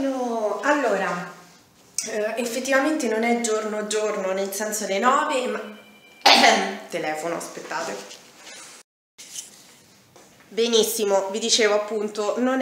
buongiorno! Allora, eh, effettivamente non è giorno giorno, nel senso le 9, ma... Telefono, aspettate. Benissimo, vi dicevo appunto, non,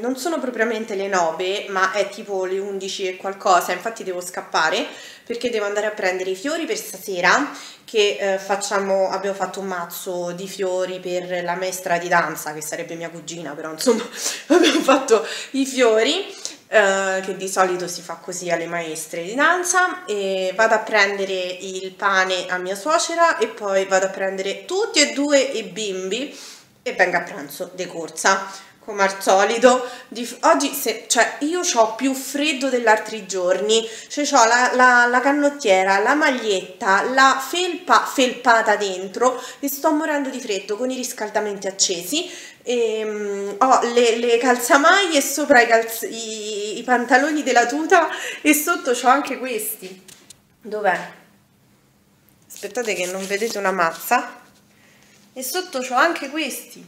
non sono propriamente le 9, ma è tipo le 11 e qualcosa, infatti devo scappare perché devo andare a prendere i fiori per stasera, che eh, facciamo, abbiamo fatto un mazzo di fiori per la maestra di danza, che sarebbe mia cugina, però insomma abbiamo fatto i fiori eh, che di solito si fa così alle maestre di danza e vado a prendere il pane a mia suocera e poi vado a prendere tutti e due i bimbi e vengo a pranzo di corsa. Come al solito oggi se, cioè io ho più freddo degli altri giorni. Cioè ho la, la, la, canottiera la maglietta la felpa felpata dentro e sto morendo di freddo con i riscaldamenti accesi. E, um, ho le, le calzamaglie sopra i, calz- i, i pantaloni della tuta e sotto ho anche questi. Dov'è? aspettate che non vedete una mazza. E sotto ho anche questi.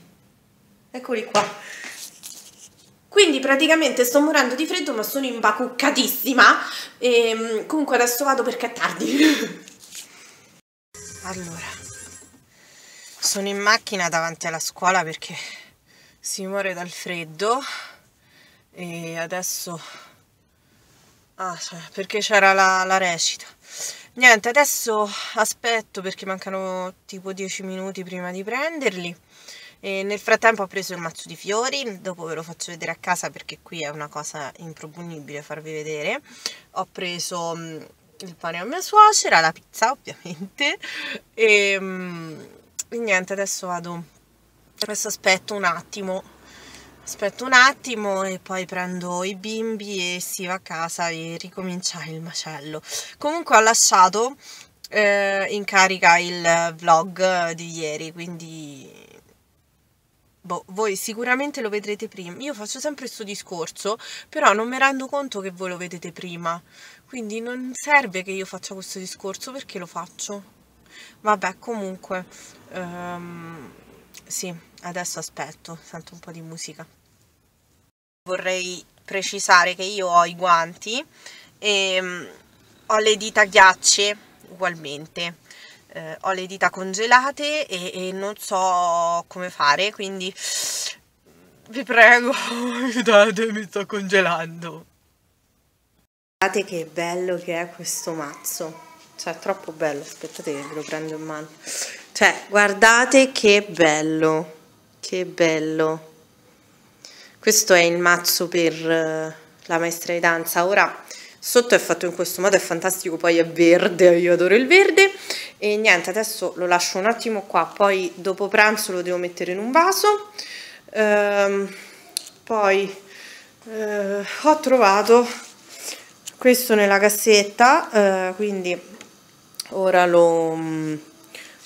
Eccoli qua. Quindi praticamente sto morendo di freddo ma sono imbacuccatissima. E mm, comunque adesso vado perché è tardi. Allora sono in macchina davanti alla scuola perché si muore dal freddo e adesso ah, cioè, perché c'era la, la recita? Niente adesso aspetto perché mancano tipo 10 minuti prima di prenderli. E nel frattempo ho preso il mazzo di fiori dopo ve lo faccio vedere a casa perché qui è una cosa improponibile farvi vedere. Ho preso mm, il pane a mia suocera la pizza ovviamente. E, mm, e niente adesso vado adesso aspetto un attimo aspetto un attimo e poi prendo i bimbi e si va a casa e ricomincia il macello. Comunque ho lasciato eh, in carica il vlog di ieri quindi boh, voi sicuramente lo vedrete prima io faccio sempre questo discorso però non mi rendo conto che voi lo vedete prima. Quindi non serve che io faccia questo discorso perché lo faccio? Vabbè comunque um, sì adesso aspetto, sento un po' di musica. Vorrei precisare che io ho i guanti e um, ho le dita ghiacce ugualmente. Eh, ho le dita congelate e, e non so come fare, quindi vi prego, aiutate, mi sto congelando. Guardate che bello che è questo mazzo. Cioè, troppo bello. Aspettate che ve lo prendo in mano. Cioè, guardate che bello che bello. Questo è il mazzo per uh, la maestra di danza. Ora sotto è fatto in questo modo è fantastico poi è verde io adoro il verde. E niente adesso lo lascio un attimo qua poi dopo pranzo lo devo mettere in un vaso. Ehm, poi eh, ho trovato questo nella cassetta eh, quindi ora lo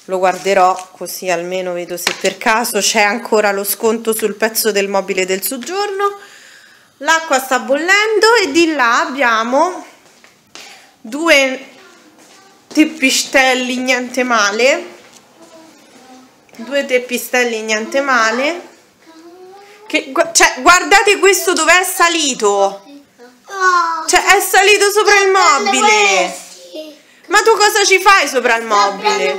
lo guarderò così almeno vedo se per caso c'è ancora lo sconto sul pezzo del mobile del soggiorno. L'acqua sta bollendo e di là abbiamo due teppistelli niente male. Due teppistelli niente male. Che, cioè, guardate questo dove è salito. Cioè è salito sopra il mobile. Ma tu cosa ci fai sopra il mobile?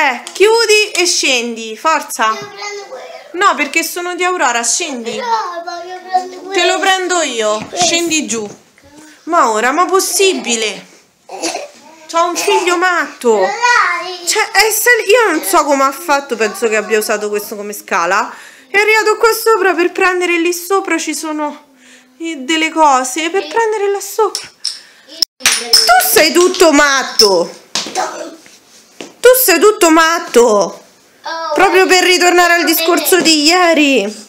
Eh, chiudi e scendi, forza. No, perché sono di Aurora, scendi. Te lo prendo io, scendi giù. Ma ora, ma possibile? C'ho un figlio matto. Cioè, io non so come ha fatto, penso che abbia usato questo come scala. È arrivato qua sopra per prendere lì sopra ci sono delle cose per prendere là sopra. Tu sei tutto matto. Tu sei tutto matto. Proprio per ritornare al discorso di ieri.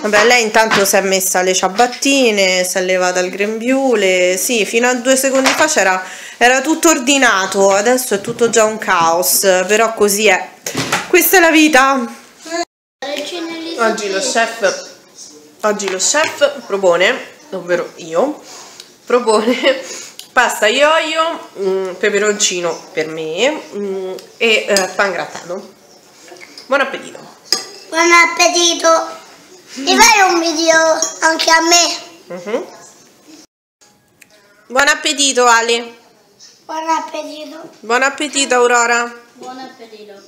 Vabbè, lei intanto si è messa le ciabattine, si è levata il grembiule. Sì, fino a due secondi fa c'era era tutto ordinato, adesso è tutto già un caos, però così è. Questa è la vita. Oggi lo chef oggi lo chef propone, ovvero io, propone pasta ioio, mm, peperoncino per me mm, e eh, pan grattato. Buon appetito! Buon appetito! Mi fai un video anche a me? Mhm. Buon appetito Ale. Buon appetito. Buon appetito Aurora. Buon appetito.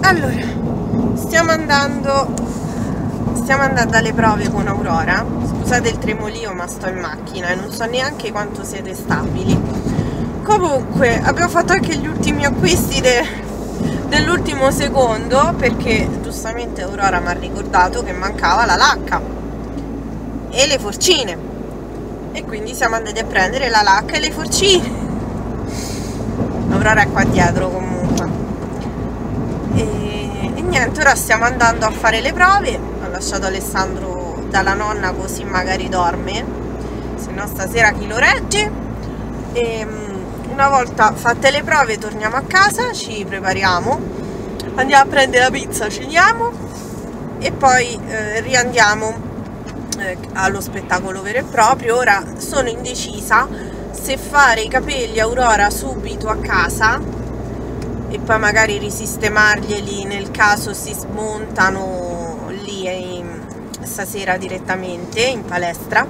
Allora, stiamo andando stiamo andando alle prove con Aurora. Scusate il tremolio, ma sto in macchina e non so neanche quanto siete stabili. Comunque, abbiamo fatto anche gli ultimi acquisti de, dell'ultimo secondo perché giustamente Aurora mi ha ricordato che mancava la lacca e le forcine. E quindi siamo andati a prendere la lacca e le forcine. Aurora è qua dietro comunque. E, e niente, ora stiamo andando a fare le prove. Lasciato Alessandro dalla nonna così magari dorme, se no stasera chi lo regge. E mm, una volta fatte le prove torniamo a casa, ci prepariamo, andiamo a prendere la pizza, ceniamo e poi eh, riandiamo eh, allo spettacolo vero e proprio. Ora sono indecisa se fare i capelli Aurora subito a casa e poi magari risistemarglieli nel caso si smontano stasera direttamente in palestra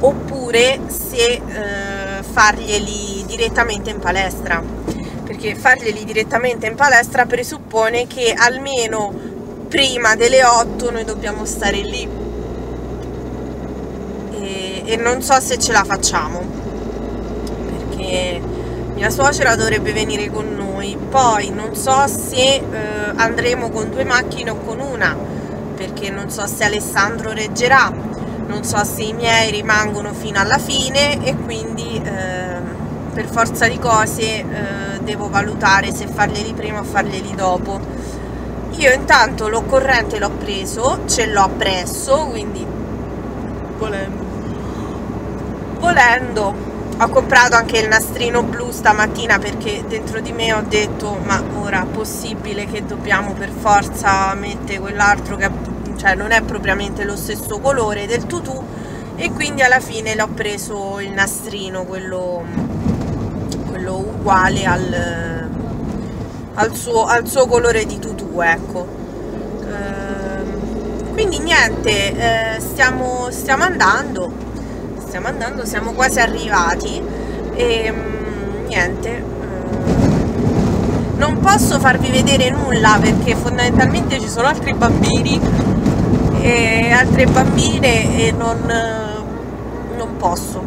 oppure se eh, farglieli direttamente in palestra. Perché farglieli direttamente in palestra presuppone che almeno prima delle 8 noi dobbiamo stare lì. E, e non so se ce la facciamo perché mia suocera dovrebbe venire con noi. Poi non so se eh, andremo con due macchine o con una perché non so se Alessandro reggerà non so se i miei rimangono fino alla fine e quindi eh, per forza di cose eh, devo valutare se farglieli prima o farglieli dopo. Io intanto l'occorrente l'ho preso ce l'ho presso quindi volendo volendo ho comprato anche il nastrino blu stamattina perché dentro di me ho detto ma ora possibile che dobbiamo per forza mettere quell'altro che cioè non è propriamente lo stesso colore del tutù e quindi alla fine l'ho preso il nastrino quello, quello uguale al, al, suo, al suo colore di tutù ecco. Ehm, quindi niente eh, stiamo, stiamo andando stiamo andando siamo quasi arrivati e mm, niente non posso farvi vedere nulla perché fondamentalmente ci sono altri bambini e altre bambine e non, non posso,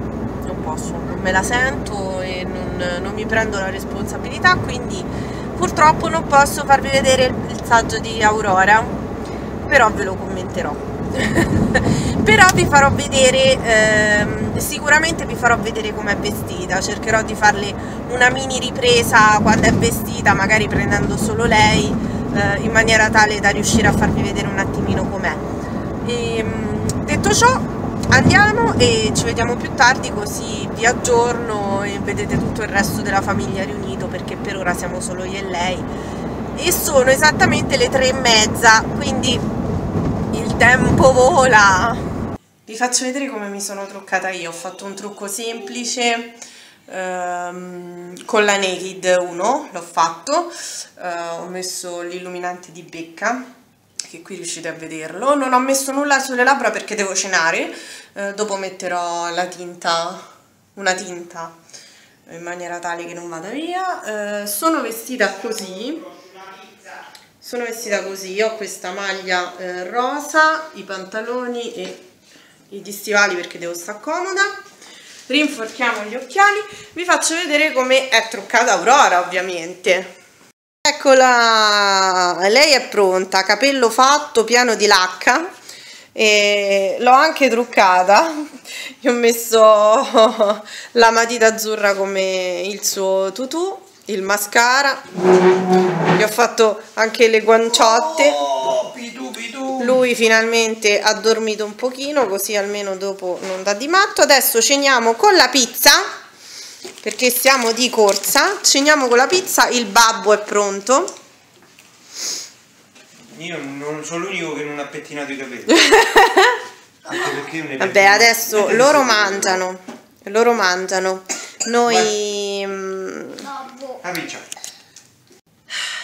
non posso, non me la sento e non, non, mi prendo la responsabilità, quindi purtroppo non posso farvi vedere il, il saggio di Aurora, però ve lo commenterò. però vi farò vedere ehm, sicuramente vi farò vedere com'è vestita. Cercherò di farle una mini ripresa quando è vestita magari prendendo solo lei eh, in maniera tale da riuscire a farvi vedere un attimino com'è. Ehm, detto ciò andiamo e ci vediamo più tardi così vi aggiorno e vedete tutto il resto della famiglia riunito perché per ora siamo solo io e lei. E sono esattamente le tre e mezza quindi tempo vola. Vi faccio vedere come mi sono truccata io. Ho fatto un trucco semplice ehm, con la Naked 1 l'ho fatto. Eh, ho messo l'illuminante di Becca che qui riuscite a vederlo. Non ho messo nulla sulle labbra perché devo cenare. Eh, dopo metterò la tinta una tinta in maniera tale che non vada via. Eh, sono vestita così sono vestita così ho questa maglia eh, rosa i pantaloni e gli stivali perché devo stare comoda. Rinforchiamo gli occhiali. Vi faccio vedere come è truccata Aurora ovviamente. Eccola, lei è pronta, capello fatto, pieno di lacca. L'ho anche truccata, gli ho messo la matita azzurra come il suo tutù, il mascara, gli ho fatto anche le guanciotte, lui finalmente ha dormito un pochino così almeno dopo non dà di matto, adesso ceniamo con la pizza perché siamo di corsa. Ceniamo con la pizza il babbo è pronto. Io non sono l'unico che non ha pettinato i capelli. Vabbè adesso loro mangiano loro mangiano. Noi pizza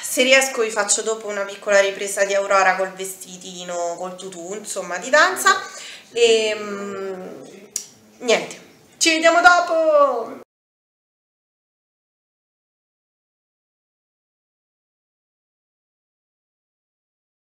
se riesco vi faccio dopo una piccola ripresa di Aurora col vestitino, col tutù, insomma, di danza. E mm, niente, ci vediamo dopo!